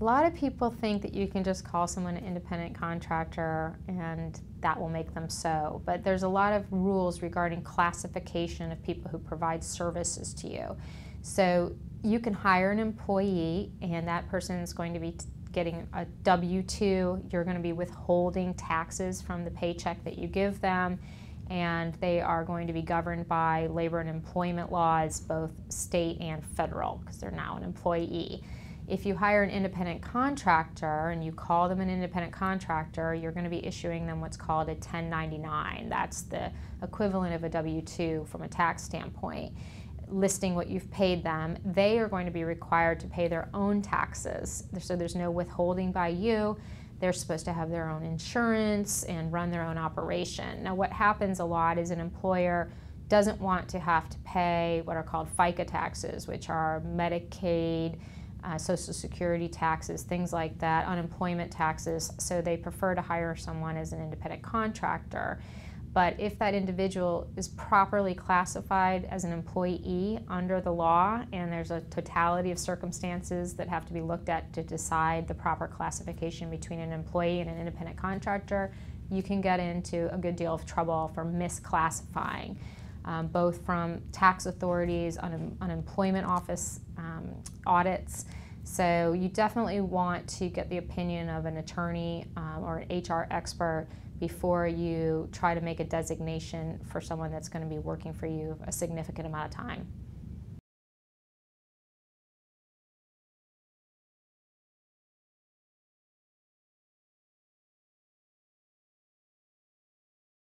A lot of people think that you can just call someone an independent contractor and that will make them so. But there's a lot of rules regarding classification of people who provide services to you. So you can hire an employee and that person is going to be getting a W 2. You're going to be withholding taxes from the paycheck that you give them and they are going to be governed by labor and employment laws, both state and federal, because they're now an employee. If you hire an independent contractor and you call them an independent contractor, you're going to be issuing them what's called a 1099. That's the equivalent of a W 2 from a tax standpoint, listing what you've paid them. They are going to be required to pay their own taxes, so there's no withholding by you. They're supposed to have their own insurance and run their own operation. Now, what happens a lot is an employer doesn't want to have to pay what are called FICA taxes, which are Medicaid, uh, Social Security taxes, things like that, unemployment taxes. So they prefer to hire someone as an independent contractor. But if that individual is properly classified as an employee under the law, and there's a totality of circumstances that have to be looked at to decide the proper classification between an employee and an independent contractor, you can get into a good deal of trouble for misclassifying, um, both from tax authorities, un unemployment office um, audits. So you definitely want to get the opinion of an attorney um, or an HR expert before you try to make a designation for someone that's going to be working for you a significant amount of time.